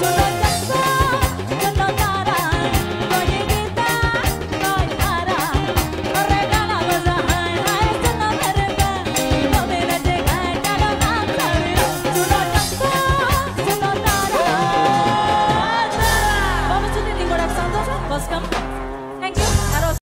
da da da.